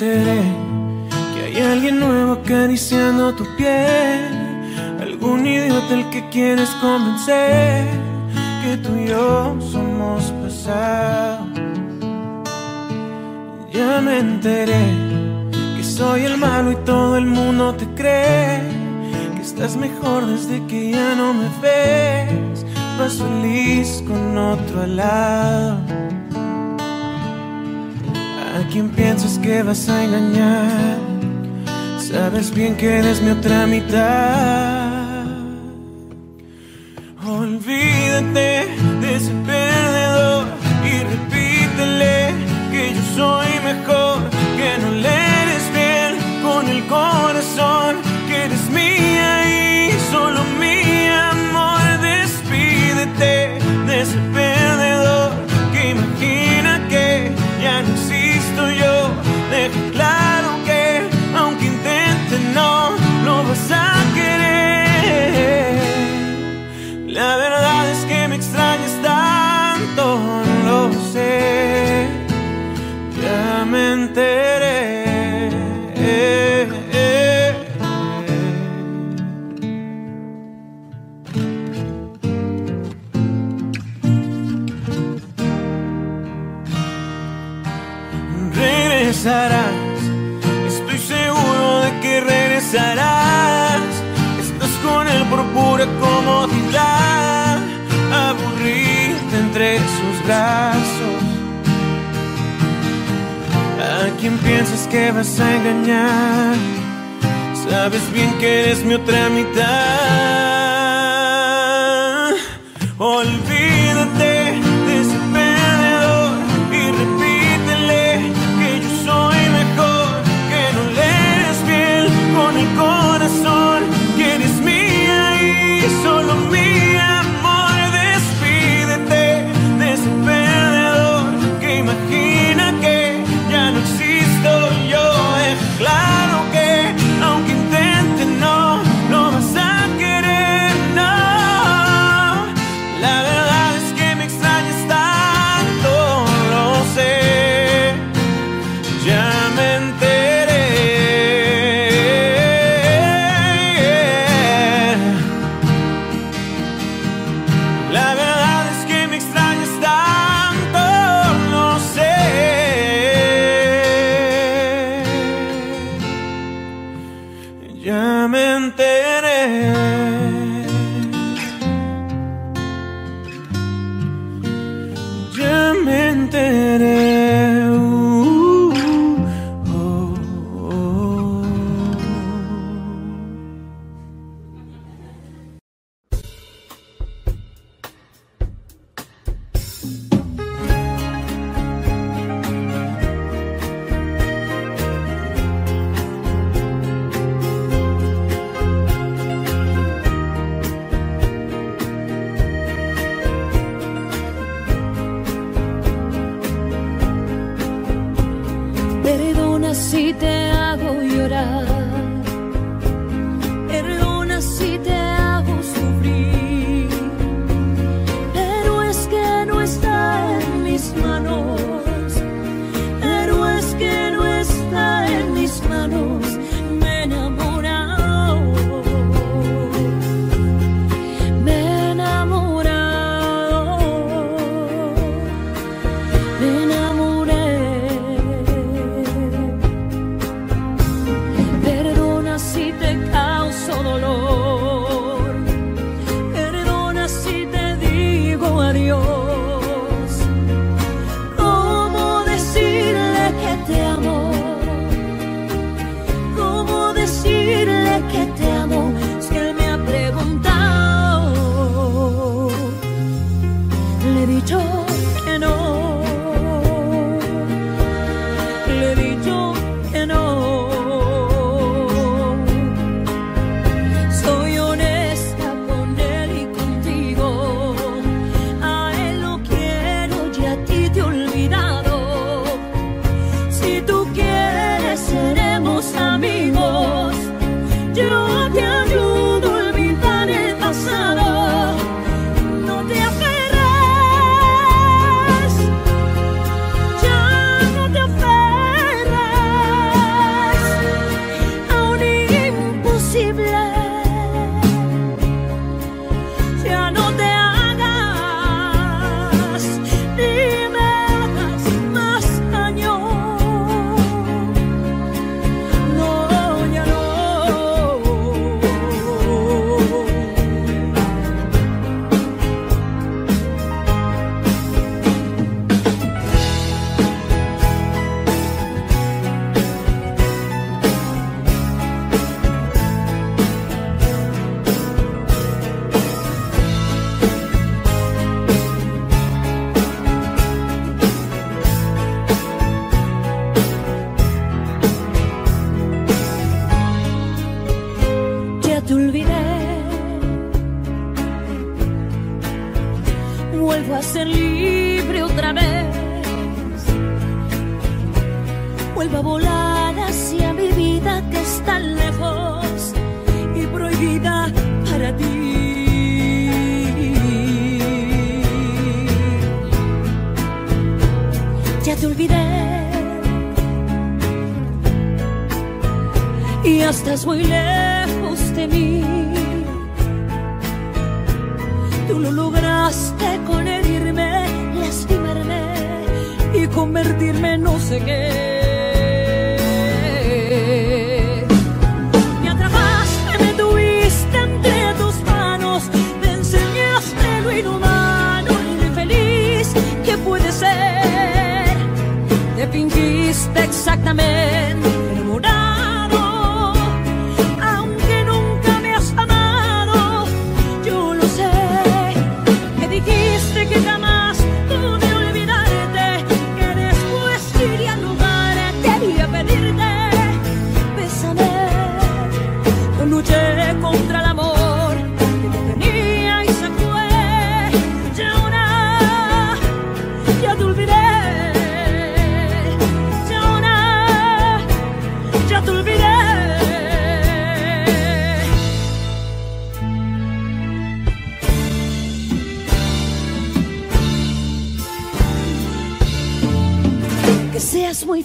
enteré que hay alguien nuevo acariciando tu piel. Algún idiota el que quieres convencer que tú y yo somos pasado. Ya me enteré que soy el malo y todo el mundo te cree. Que estás mejor desde que ya no me ves. Vas feliz con otro al lado. ¿A quién piensas que vas a engañar? Sabes bien que eres mi otra mitad. que vas a engañar. Sabes bien que eres mi otra mitad. Fingiste exactamente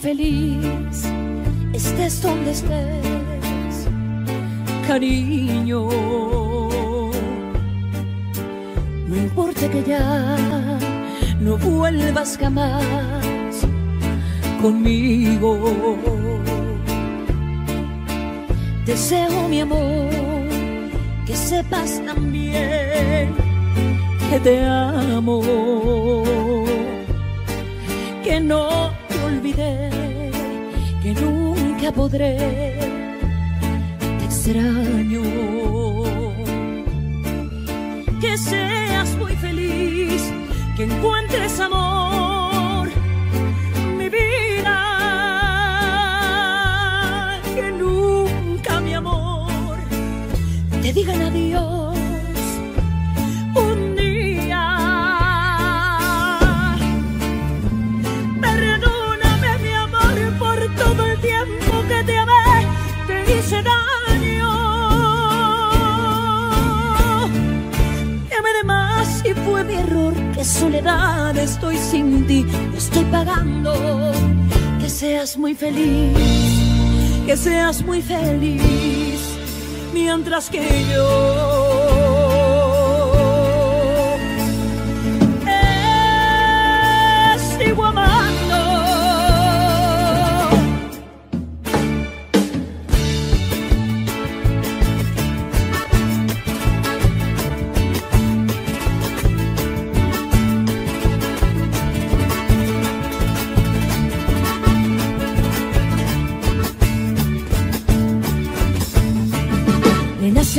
feliz, estés donde estés, cariño. No importa que ya no vuelvas jamás conmigo. Deseo, mi amor, que sepas también que te amo que no podré, te extraño. Que seas muy feliz, que encuentres amor, mi vida, que nunca mi amor te digan adiós soledad estoy sin ti, estoy pagando. Que seas muy feliz, que seas muy feliz, mientras que yo.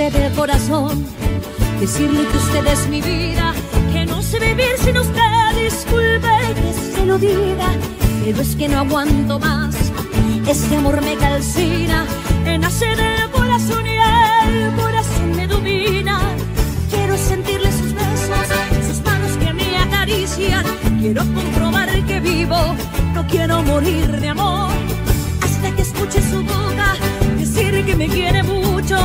Nace del corazón decirle que usted es mi vida, que no sé vivir sin usted. Disculpe que se lo diga, pero es que no aguanto más. Este amor me calcina, me nace del corazón y el corazón me domina. Quiero sentirle sus besos, sus manos que me acarician. Quiero comprobar que vivo, no quiero morir de amor. Hasta que escuche su boca que me quiere mucho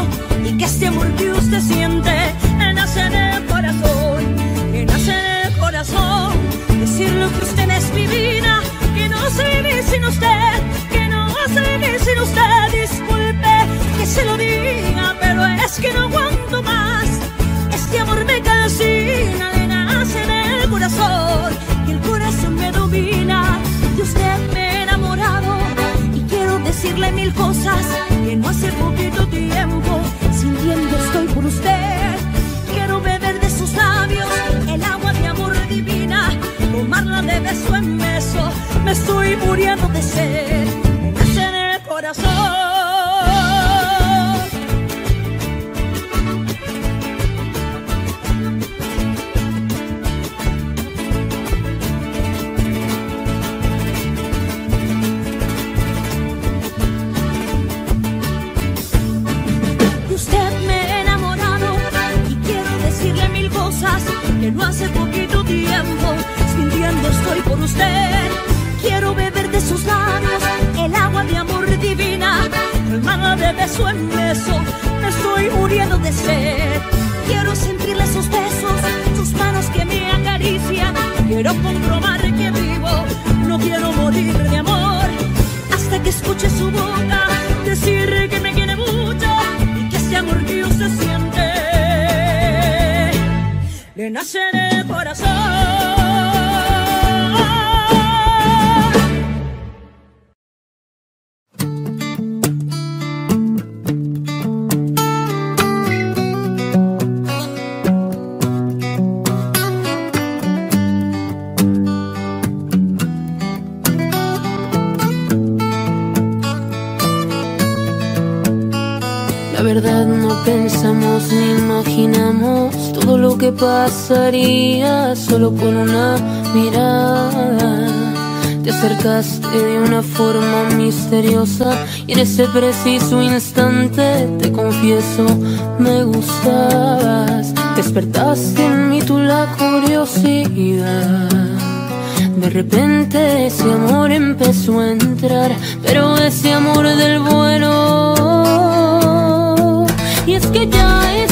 y que este amor que usted siente me nace en el corazón, me nace en el corazón. Decirle que usted es mi vida, que no sé vivir sin usted, que no sé vivir sin usted. Disculpe que se lo diga, pero es que no aguanto más. Este amor me calcina, le nace en el corazón y el corazón me domina. De usted me he enamorado y decirle mil cosas que no hace poquito tiempo sintiendo estoy por usted. Quiero beber de sus labios el agua de amor divina, tomarla de beso en beso. Me estoy muriendo de sed, me en el corazón. Beso en beso. Me estoy muriendo de sed. Quiero sentirle sus besos, sus manos que me acarician. Quiero comprobar que vivo, no quiero morir escuche su boca decir que me quiere mucho y que ese amor mío se siente. Le nace pasaría solo con una mirada. Te acercaste de una forma misteriosa y en ese preciso instante te confieso me gustabas. Despertaste en mí tú la curiosidad. De repente ese amor empezó a entrar, pero ese amor del bueno. Y es que ya escrito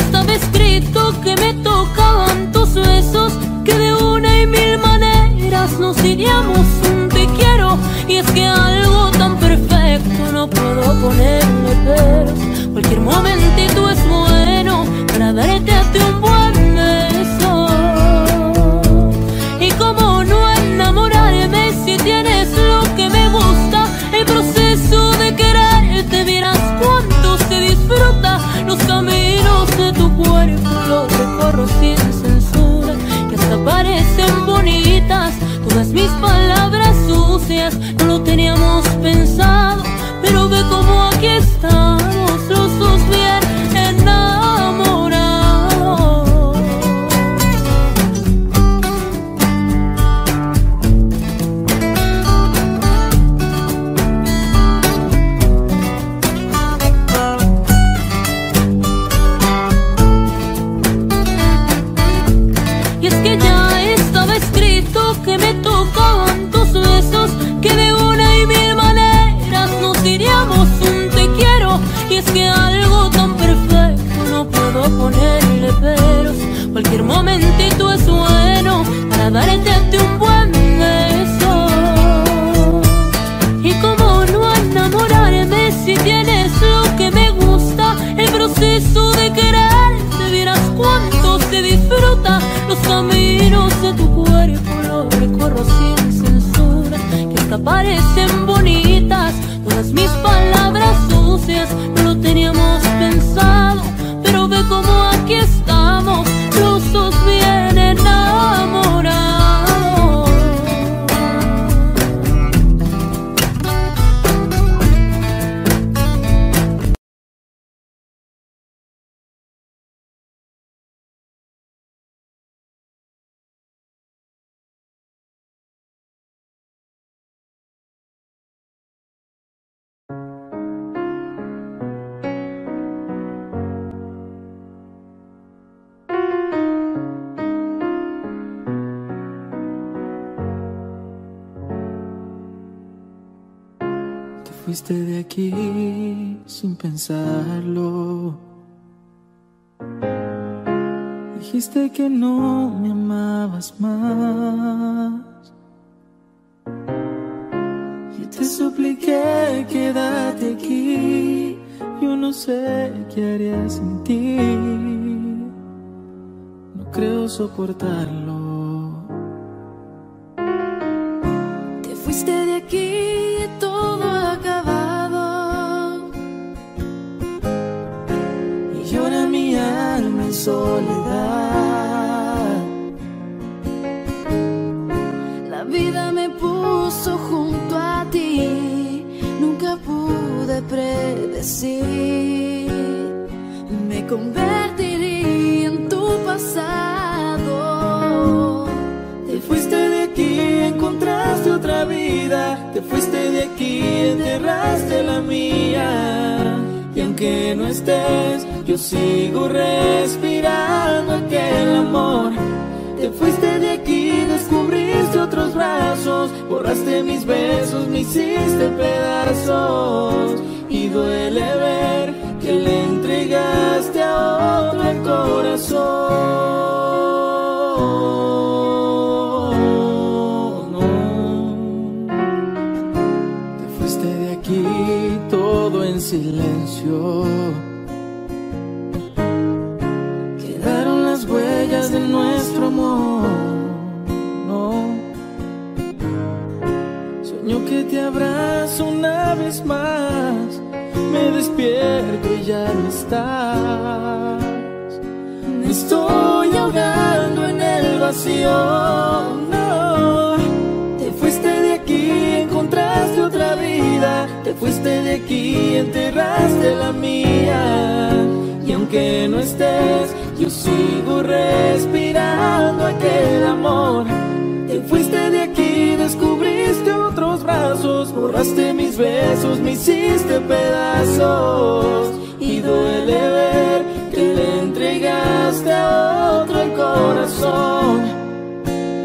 que me tocaban tus besos, que de una y mil maneras nos diríamos un te quiero. Y es que algo tan perfecto no puedo ponerle peros. Cualquier momentito es bueno para darte sin censura, que hasta parecen bonitas. Todas mis palabras sucias no lo teníamos pensado, fuiste de aquí sin pensarlo. Dijiste que no me amabas más. Y te supliqué quédate aquí. Yo no sé qué haría sin ti. No creo soportarlo. Me convertiría en tu pasado. Te fuiste de aquí, encontraste otra vida. Te fuiste de aquí, enterraste la mía. Y aunque no estés, yo sigo respirando aquel amor. Te fuiste de aquí, descubriste otros brazos. Borraste mis besos, me hiciste pedazos. Y duele ver que le entregaste a otro el corazón. Te fuiste de aquí nació. Quedaron las huellas de nuestro amor. No. Sueño que te abrazo una vez más. Y ya no estás. Me estoy ahogando en el vacío. Te fuiste de aquí, encontraste otra vida. Te fuiste de aquí, enterraste la mía. Y aunque no estés, yo sigo respirando aquel amor. Te fuiste de aquí, descubriste borraste mis besos, me hiciste pedazos. Y duele ver que le entregaste a otro el corazón.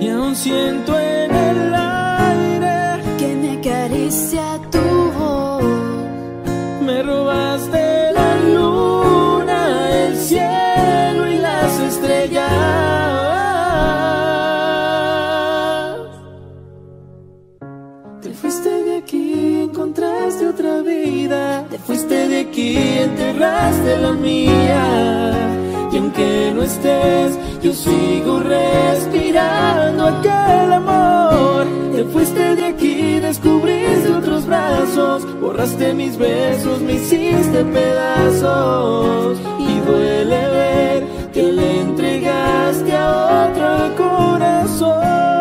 Y aún siento en el aire que me acaricia tu voz. me robaste Te fuiste de aquí, enterraste la mía. Y aunque no estés, yo sigo respirando aquel amor. Te fuiste de aquí, descubriste otros brazos. Borraste mis besos, me hiciste pedazos. Y duele ver que le entregaste a otro corazón.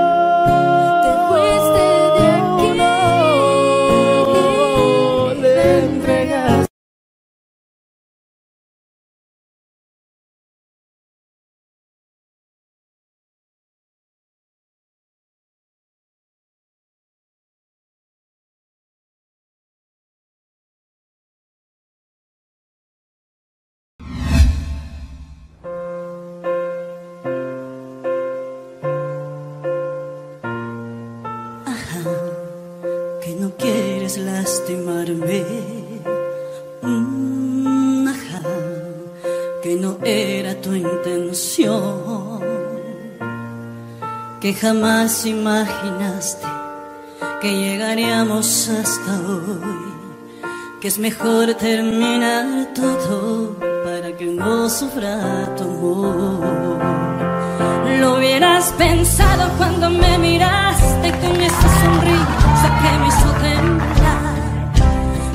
Que jamás imaginaste que llegaríamos hasta hoy. Que es mejor terminar todo para que no sufra tu amor. Lo hubieras pensado cuando me miraste con esa sonrisa que me hizo temblar.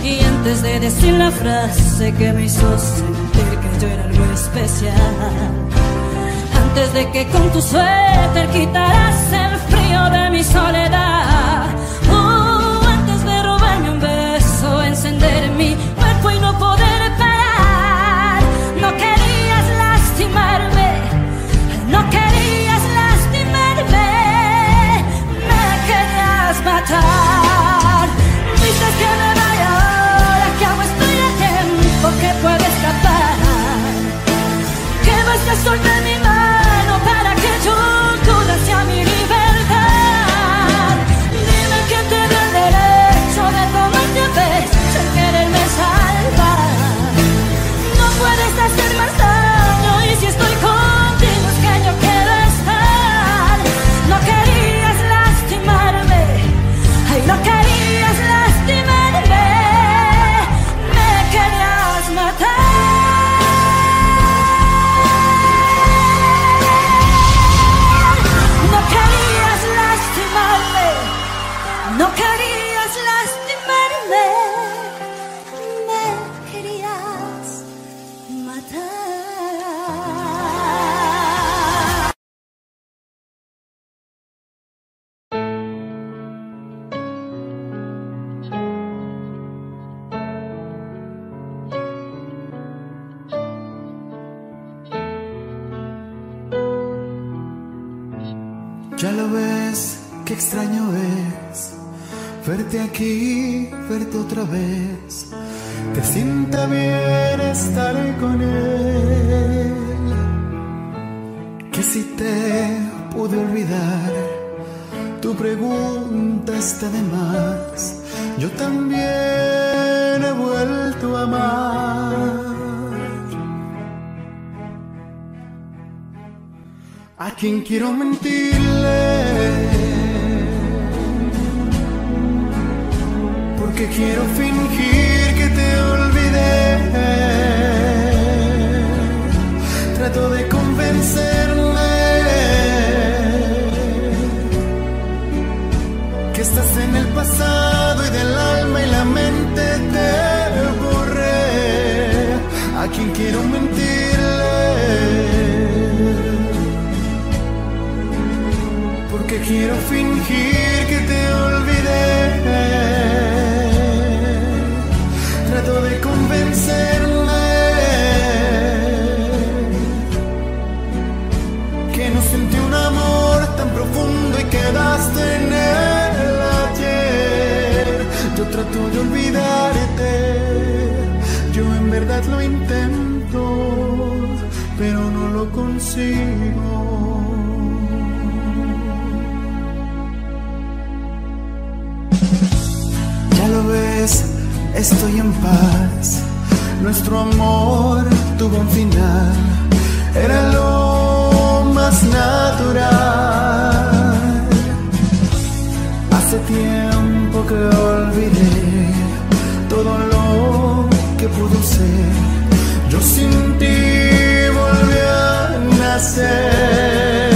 Y antes de decir la frase que me hizo sentir que yo era algo especial. Antes de que con tu suéter quitaras el frío de mi soledad. Uh, antes de robarme un beso, encender mi cuerpo y no poder parar. No querías lastimarme. No querías lastimarme, me querías matar. Dices que me vaya ahora, que aún estoy a tiempo, que puedo escapar. Que basta soltar mi para Ya lo ves, qué extraño es verte aquí, verte otra vez. Te sienta bien estar con él. Que si te pude olvidar, tu pregunta está de más. Yo también he vuelto a amar. a quien quiero mentirle. porque quiero fingir que te olvidé. Trato de convencerme que estás en el pasado y del alma y la mente te borré. A quien quiero mentirle, porque quiero fingir que te Yo trato de olvidarte, yo en verdad lo intento, pero no lo consigo. Ya lo ves, estoy en paz. Nuestro amor tuvo un final, era lo más natural. Hace tiempo que olvidé, todo lo que pudo ser. Yo sin ti volví a nacer.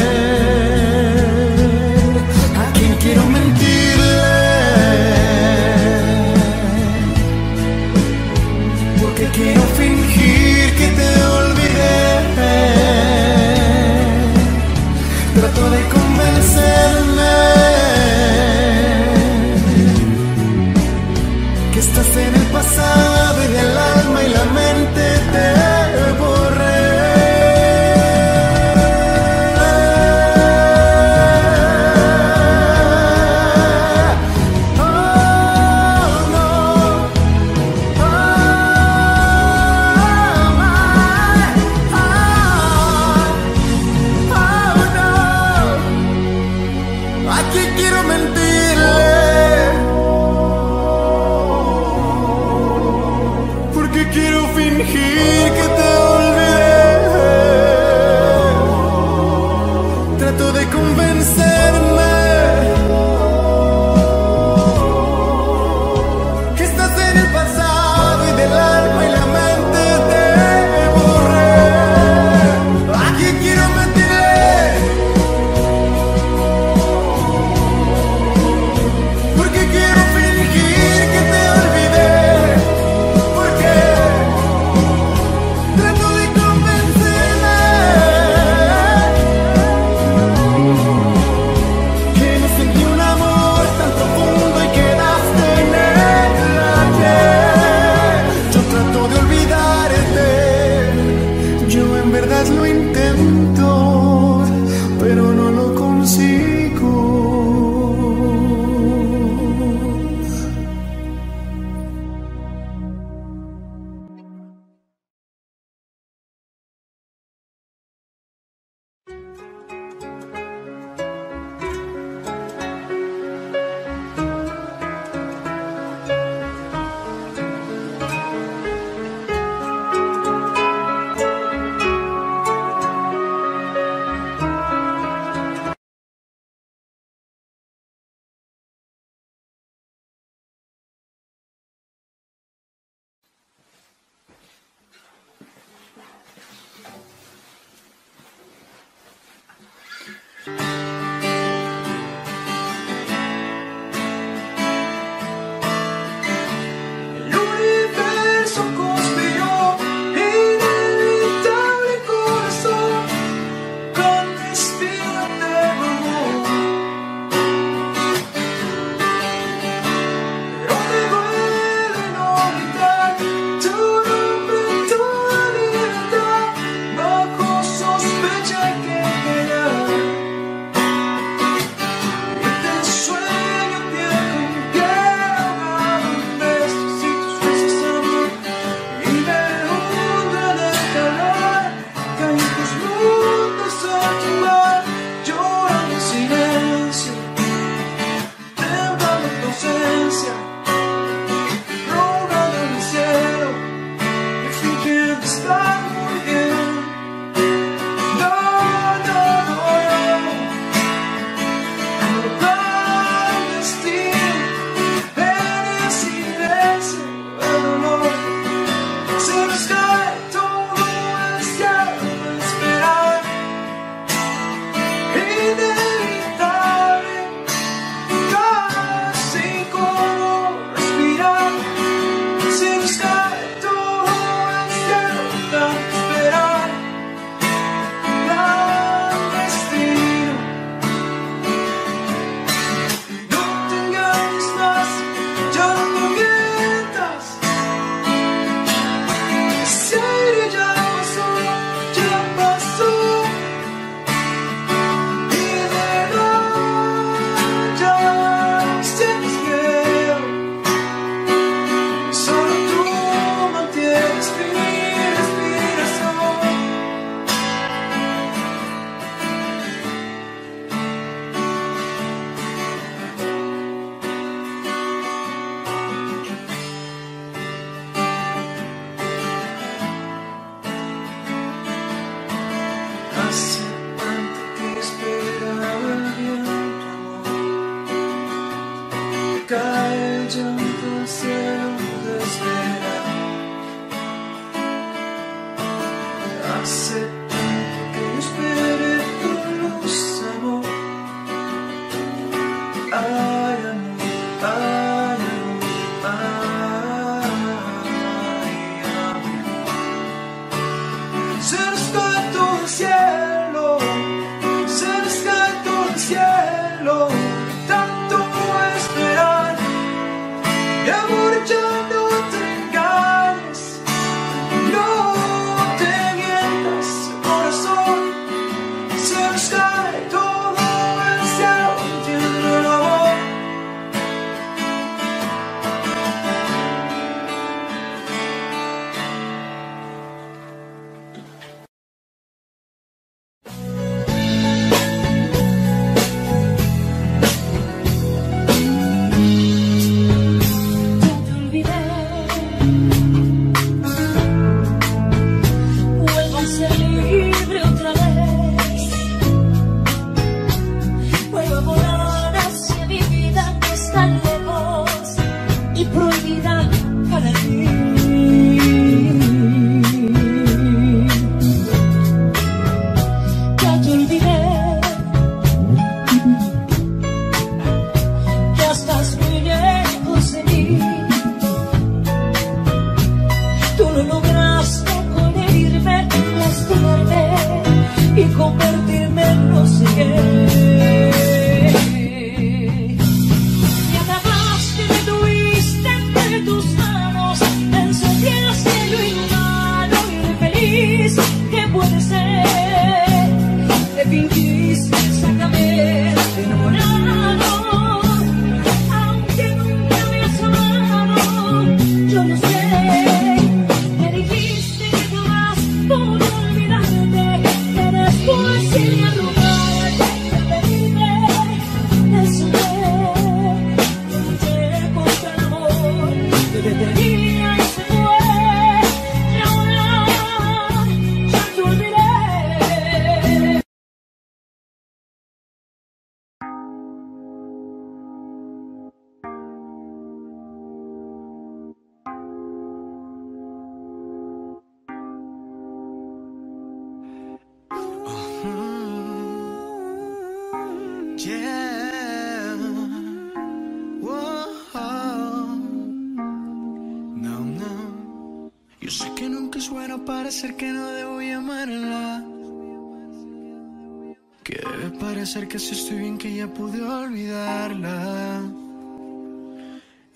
Pude olvidarla.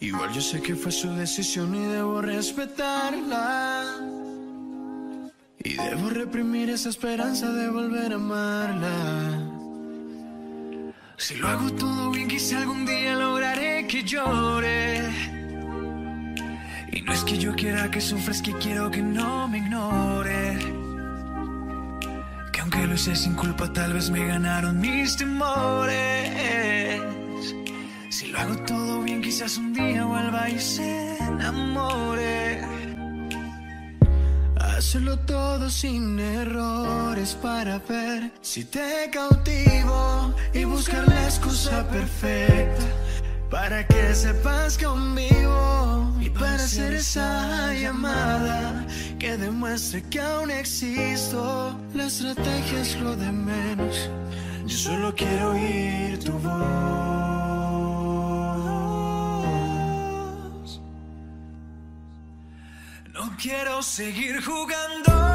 Igual yo sé que fue su decisión y debo respetarla. Y debo reprimir esa esperanza de volver a amarla. Si lo hago todo bien, quizá algún día lograré que llore. Y no es que yo quiera que sufras, que quiero que no me ignore. Que lo hice sin culpa, tal vez me ganaron mis temores. Si lo hago todo bien, quizás un día vuelva y se enamore. Hacerlo todo sin errores para ver si te cautivo y buscar la excusa perfecta para que sepas conmigo y para hacer esa llamada que demuestre que aún existo. La estrategia es lo de menos. Yo solo quiero oír tu voz. No quiero seguir jugando.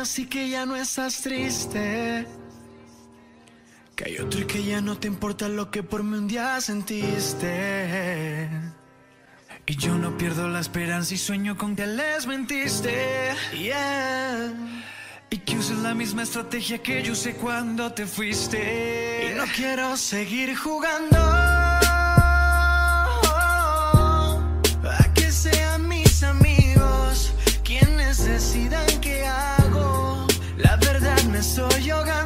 Olvidas y que ya no estás triste. Que hay otro y que ya no te importa lo que por mí un día sentiste. Y yo no pierdo la esperanza y sueño con que les mentiste. Yeah. Y que uses la misma estrategia que yo usé cuando te fuiste. Y no quiero seguir jugando. A que sean mis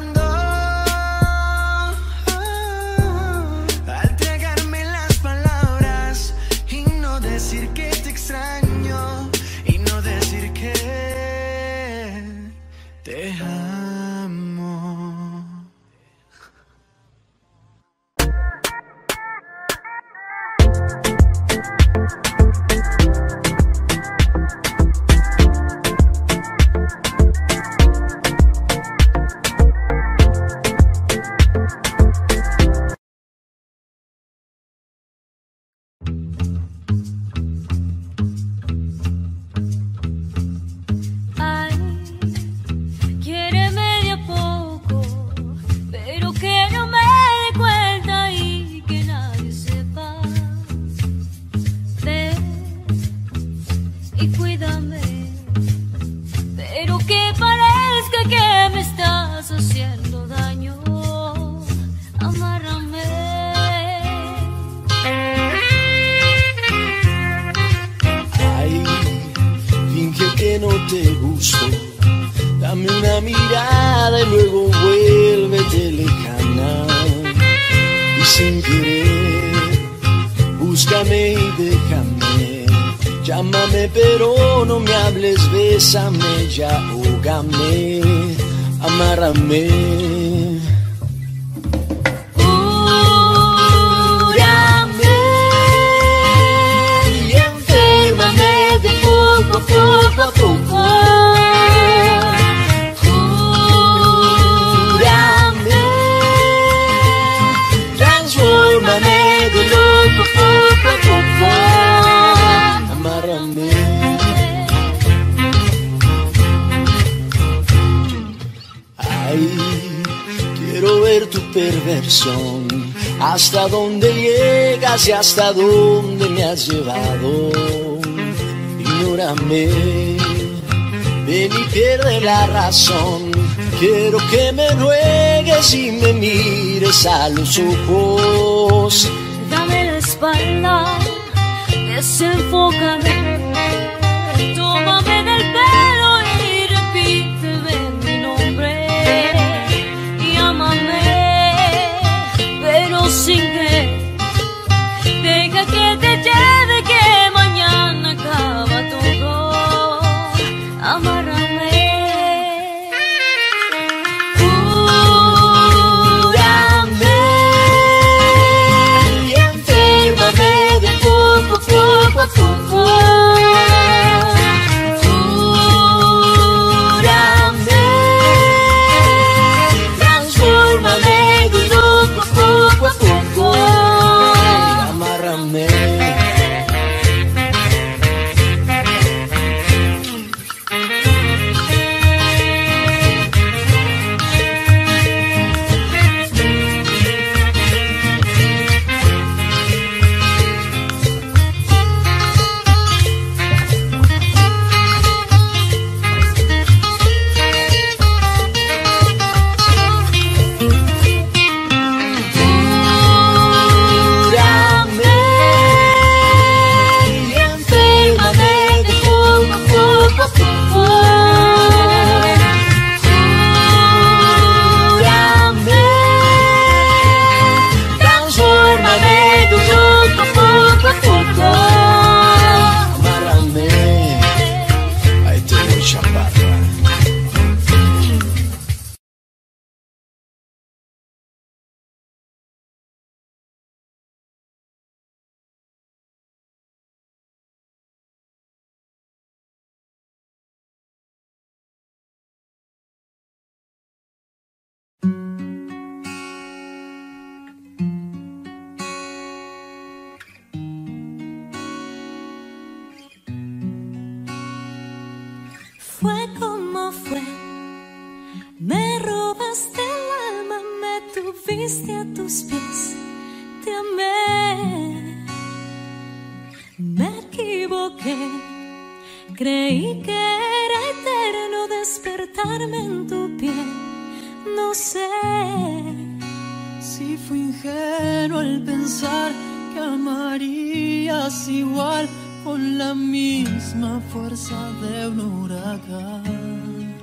hasta dónde llegas y hasta dónde me has llevado. Ignórame, ven y pierde la razón. Quiero que me ruegues y me mires a los ojos. Dame la espalda, desenfócame, creí que era eterno despertarme en tu piel, no sé. Si fui ingenuo al pensar que amarías igual con la misma fuerza de un huracán.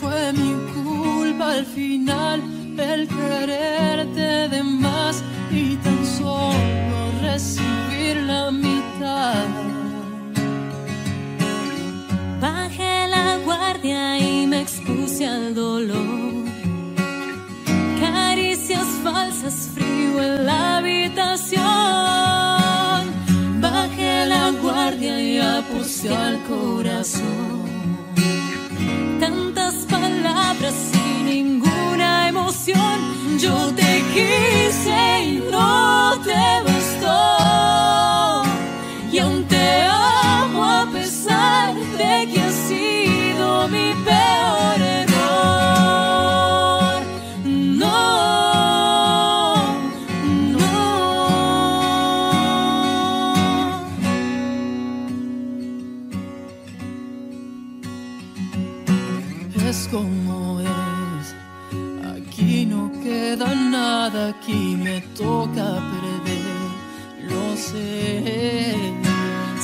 Fue mi culpa al final el quererte de más y tan solo recibir la mitad. Y me expuse al dolor. Caricias falsas, frío en la habitación. Bajé la guardia y aposté al corazón. Tantas palabras y ninguna emoción. Yo te quise y no toca perder, lo sé.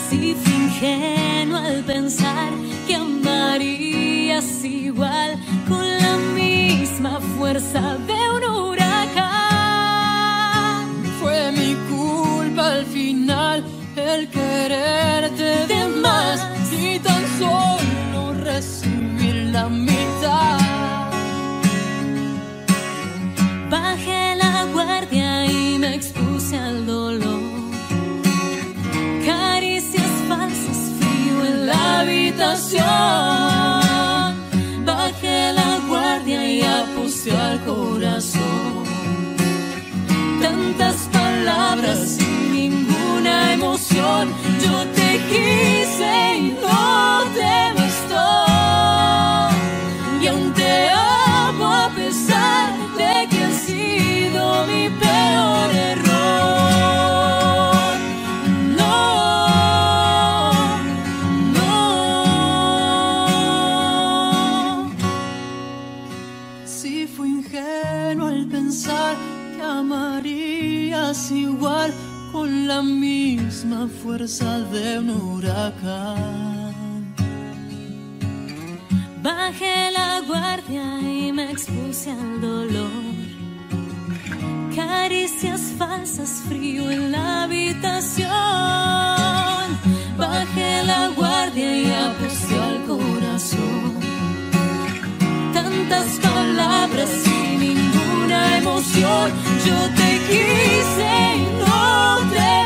Si fui ingenuo al pensar que amarías igual con la misma fuerza de un huracán. Fue mi culpa al final el quererte de más si tan solo recibir la mitad. Bajé la guardia y apuse al corazón. Tantas palabras sin ninguna emoción. Yo te quise y no te fuerza de un huracán. Bajé la guardia y me expuse al dolor. Caricias falsas, frío en la habitación. Bajé la guardia y aposté al corazón. Tantas palabras sin ninguna emoción. Yo te quise y no te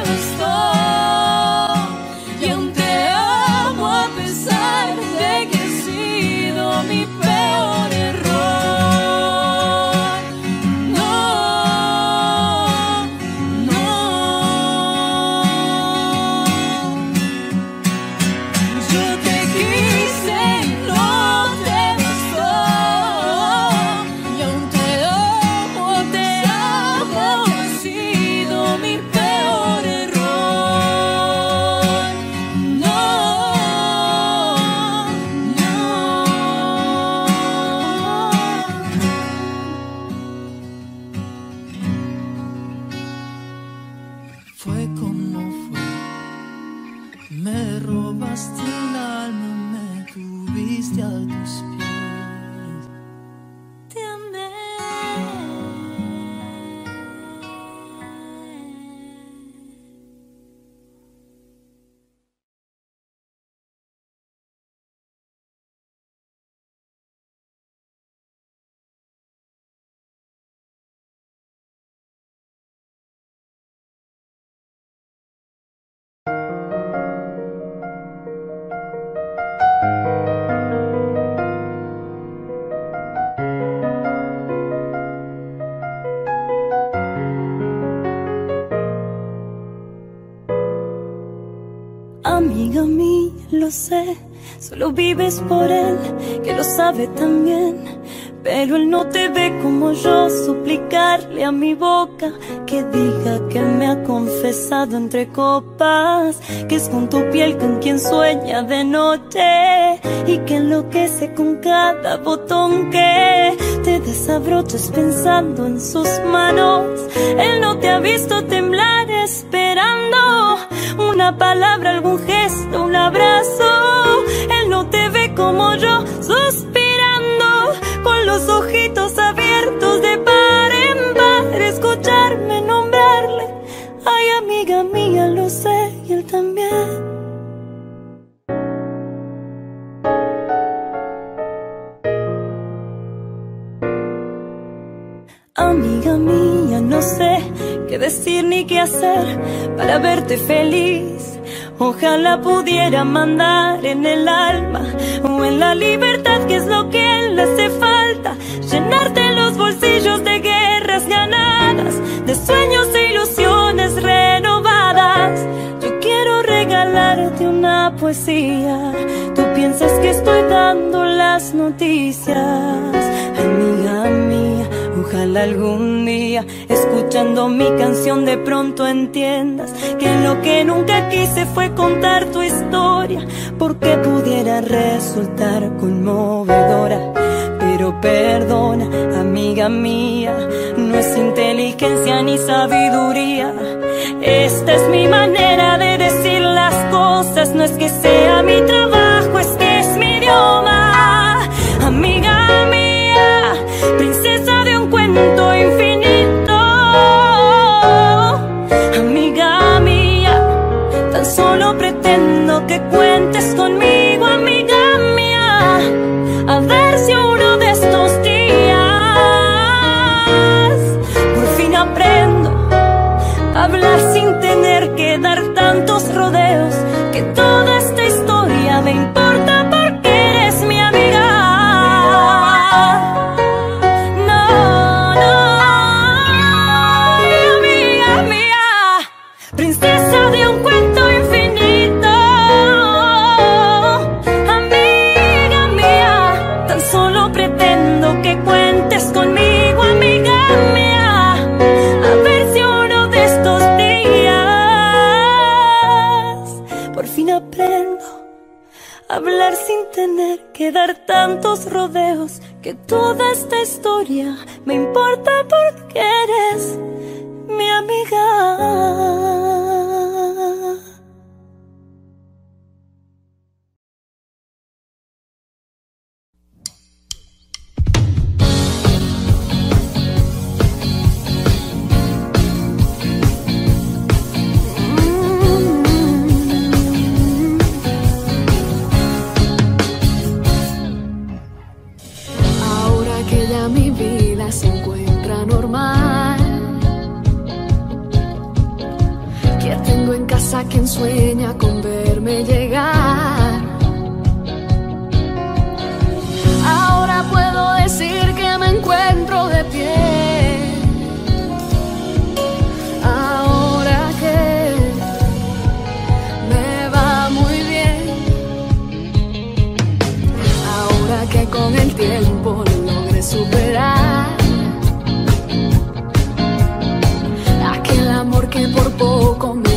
solo vives por él, que lo sabe también. Pero él no te ve como yo, suplicarle a mi boca que diga que me ha confesado entre copas, que es con tu piel con quien sueña de noche y que enloquece con cada botón que te desabrochas pensando en sus manos. Él no te ha visto temblar esperando una palabra, algún gesto, un abrazo. Él no te ve como yo, suspirando, con los ojitos abiertos de par en par, escucharme nombrarle. Ay, amiga mía, lo sé, y él también. Amiga mía, no sé qué decir ni qué hacer para verte feliz. Ojalá pudiera mandar en el alma o en la libertad, que es lo que le hace falta. Llenarte los bolsillos de guerras ganadas, de sueños e ilusiones renovadas. Yo quiero regalarte una poesía. Tú piensas que estoy dando las noticias, amiga mía. Ojalá algún día, escuchando mi canción, de pronto entiendas que lo que nunca quise fue contar tu historia, porque pudiera resultar conmovedora. Pero perdona, amiga mía, no es inteligencia ni sabiduría. Esta es mi manera de decir las cosas, no es que sea mi trabajo, es que es mi idioma. De tantos rodeos, que toda esta historia me importa porque eres mi amiga. Ahora que me va muy bien. Ahora que con el tiempo logré superar. Aquel amor que por poco me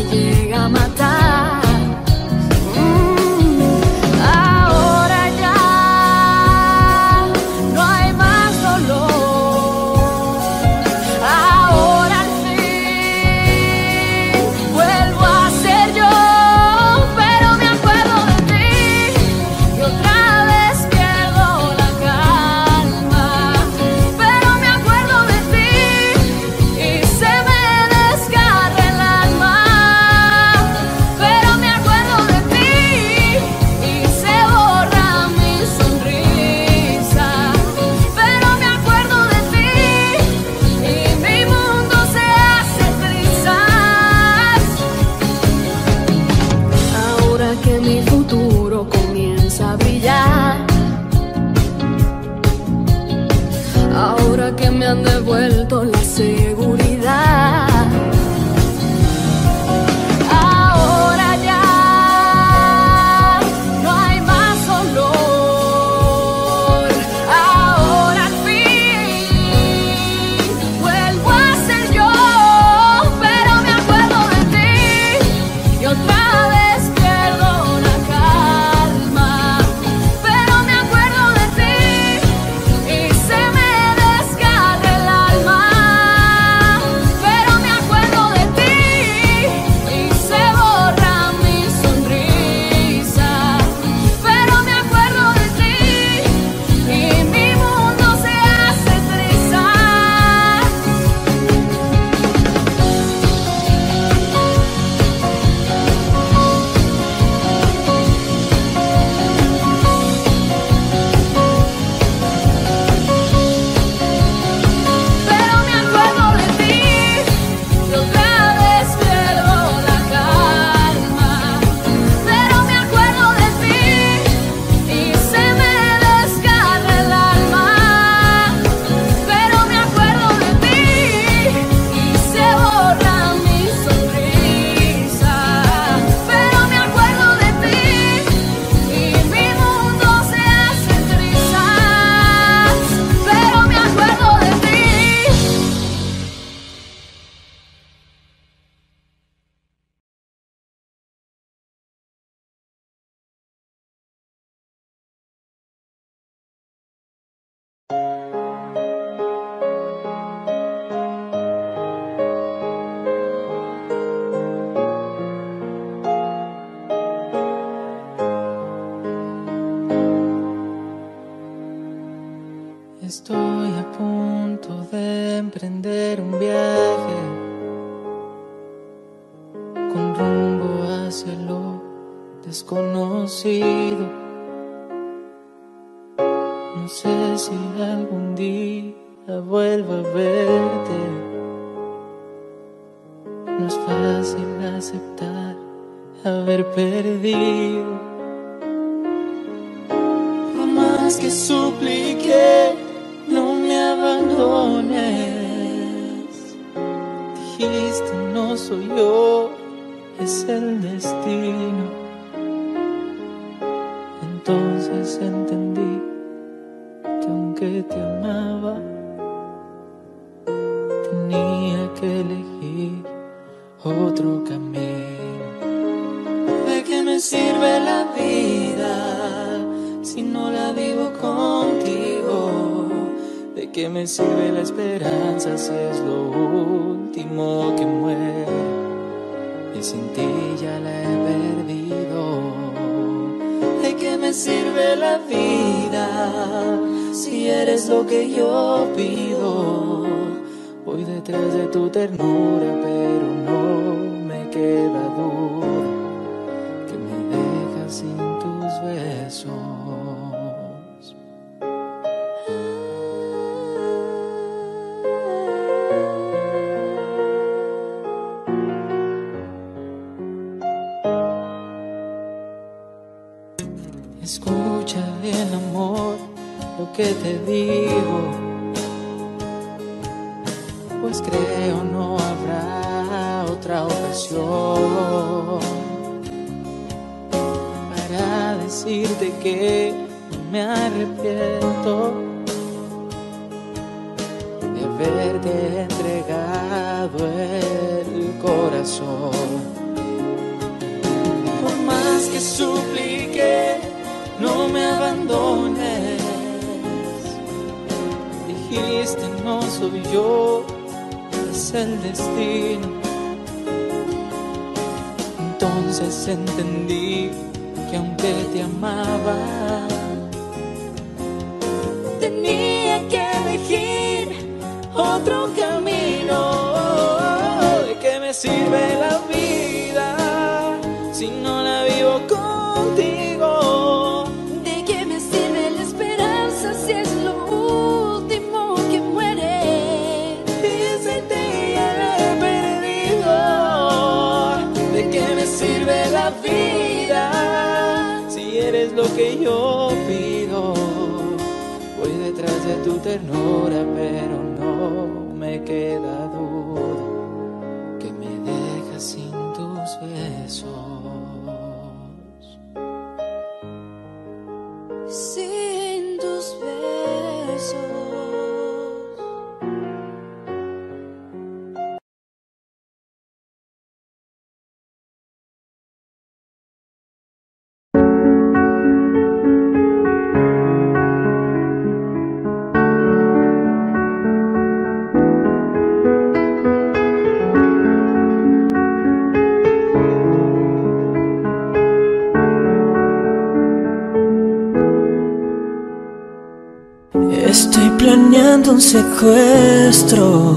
planeando un secuestro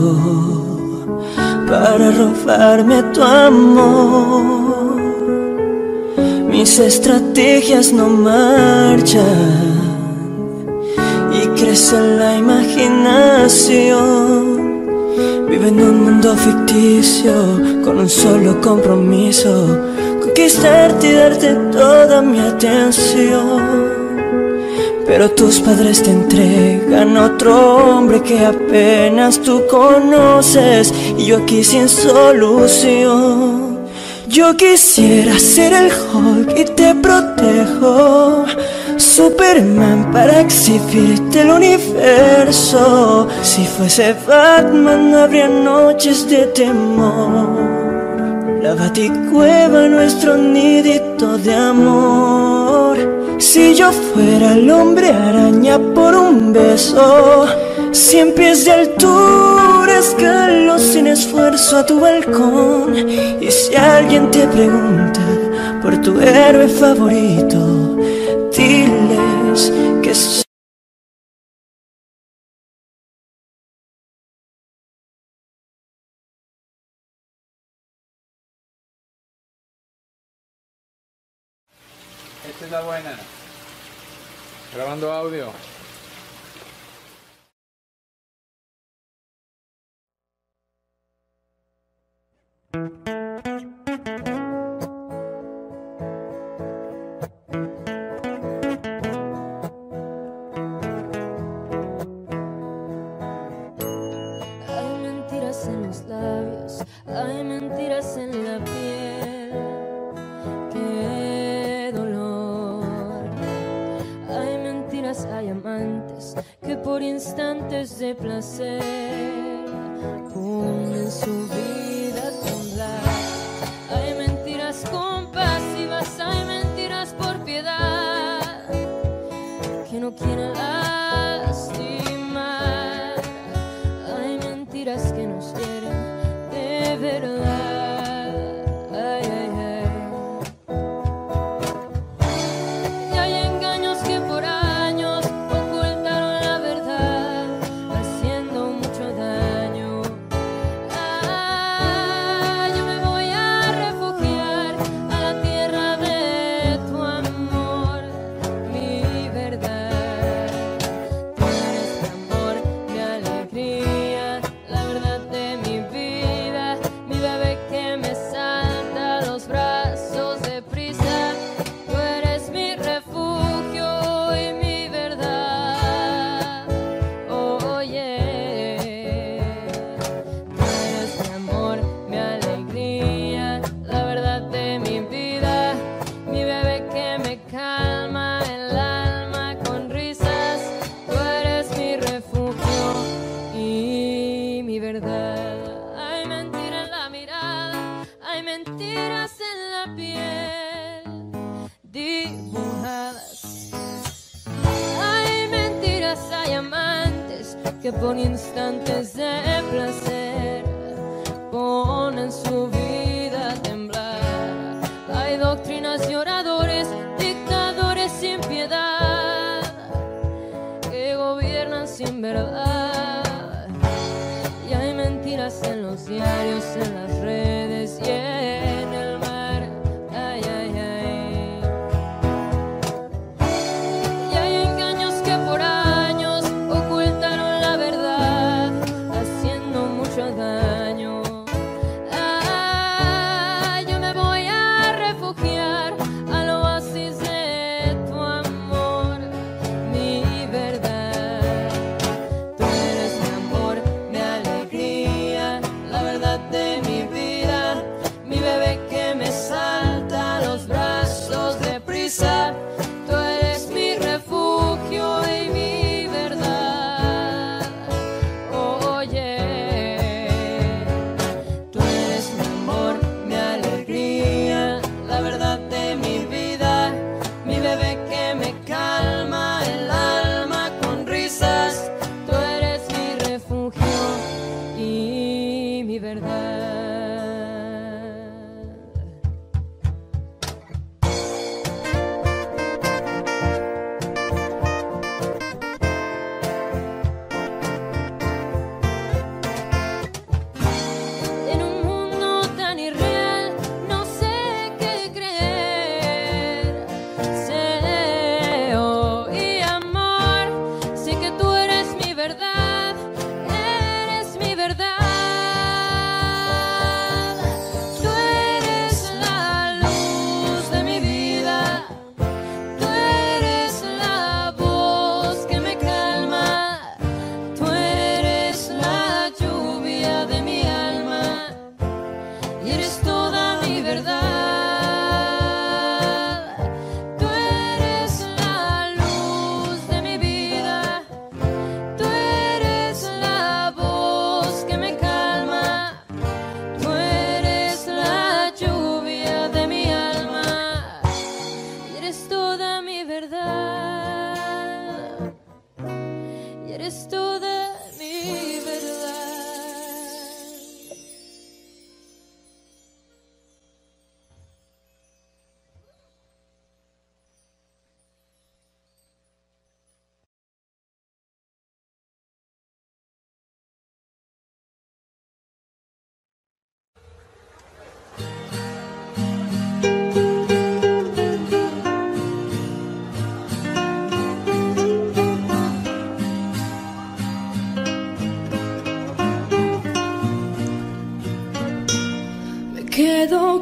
para robarme tu amor. Mis estrategias no marchan y crece la imaginación. Vivo en un mundo ficticio con un solo compromiso: conquistarte y darte toda mi atención. Pero tus padres te entregan otro hombre que apenas tú conoces y yo aquí sin solución. Yo quisiera ser el Hulk y te protejo. Superman para exhibirte el universo. Si fuese Batman no habría noches de temor. La baticueva, nuestro nidito de amor. Si yo fuera el hombre araña por un beso, cien pies de altura, escalo sin esfuerzo a tu balcón. Y si alguien te pregunta por tu héroe favorito, diles Grabando audio. Instantes de placer ponen su vida temblar. Hay mentiras compasivas, hay mentiras por piedad. sé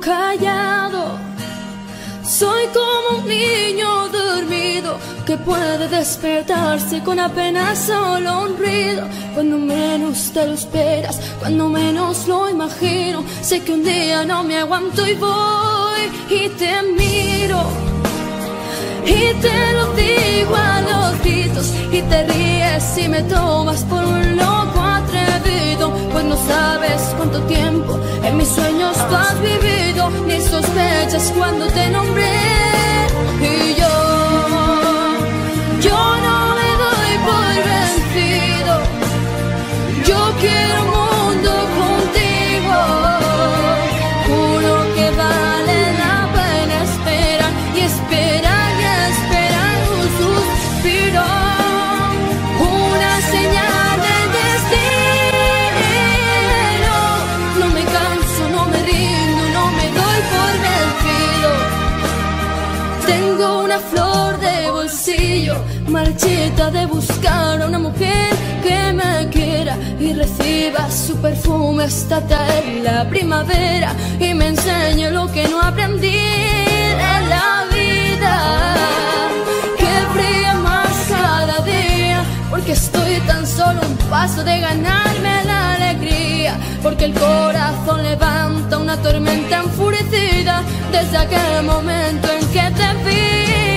callado. Soy como un niño dormido que puede despertarse con apenas solo un ruido. Cuando menos te lo esperas, cuando menos lo imagino. Sé que un día no me aguanto y voy y te miro. Y te lo digo a los gritos y te ríes y me tomas por un loco no sabes cuánto tiempo en mis sueños tú has vivido, ni sospechas cuando te nombré. Y yo, yo no. aviva su perfume hasta traer la primavera y me enseña lo que no aprendí en la vida. Que brilla más cada día, porque estoy tan solo un paso de ganarme la alegría, porque el corazón levanta una tormenta enfurecida desde aquel momento en que te vi.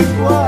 Whoa.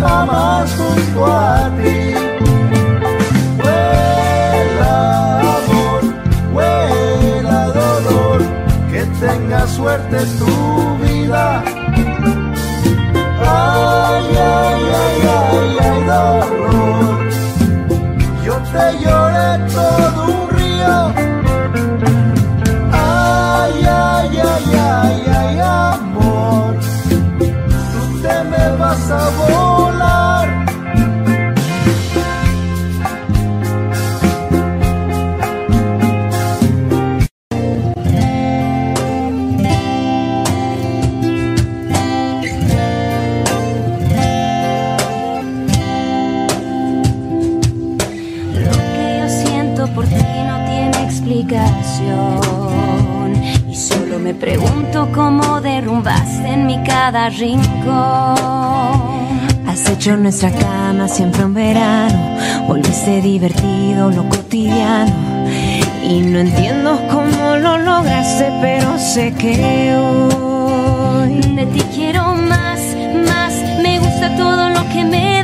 jamás junto a ti. Vuela amor, vuela dolor, que tenga suerte tú. Pregunto cómo derrumbaste en mi cada rincón. Has hecho nuestra cama siempre un verano, volviste divertido lo cotidiano. Y no entiendo cómo lo lograste, pero sé que hoy de ti quiero más, más. Me gusta todo lo que me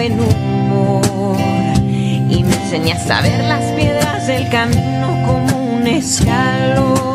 buen humor y me enseñas a ver las piedras del camino como un escalón.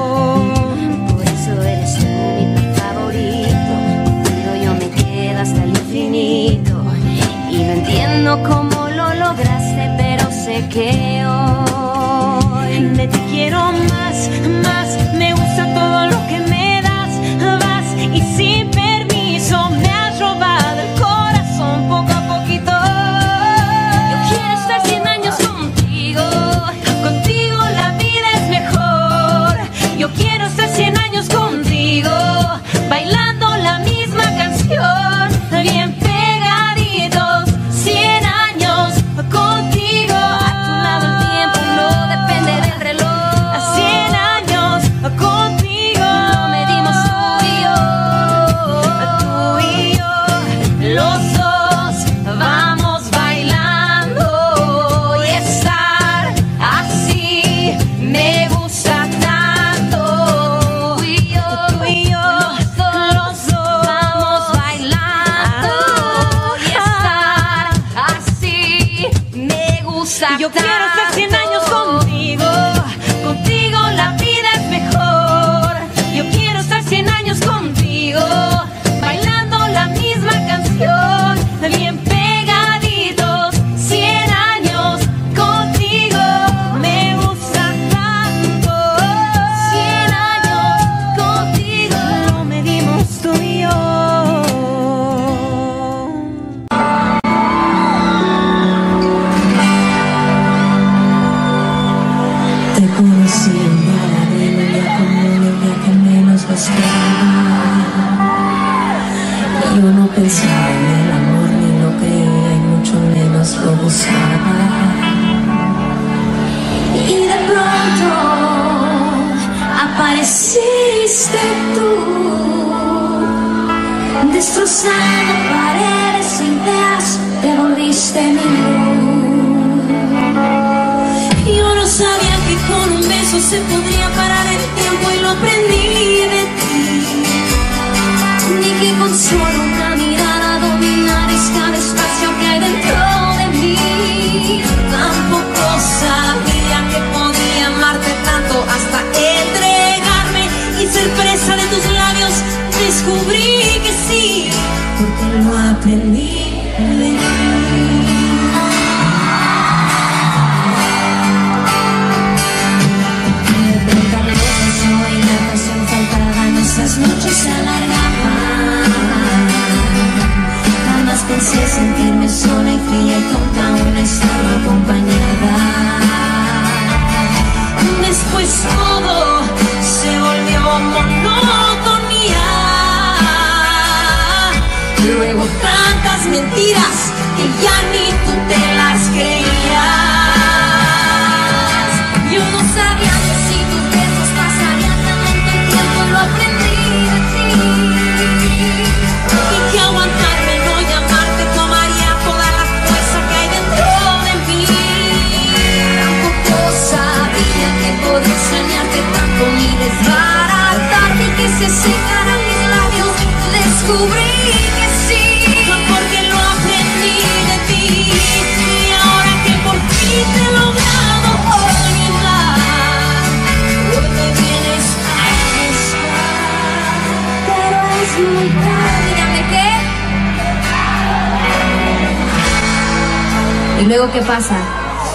Luego qué pasa?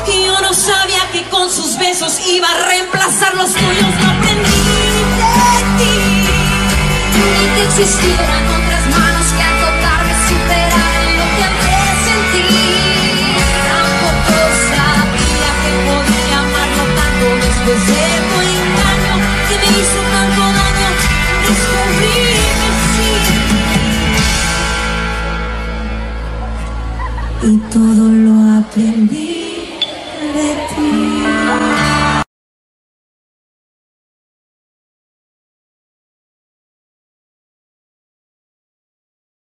Yo no sabía que con sus besos iba a reemplazar los tuyos. No aprendí de ti. Ni que existieran otras manos que al tocarme superaran lo que amé sentir. Tampoco sabía que podía amarlo tanto después de tu engaño que me hizo tanto daño. Descubrí que sí. Y todo lo 我对你。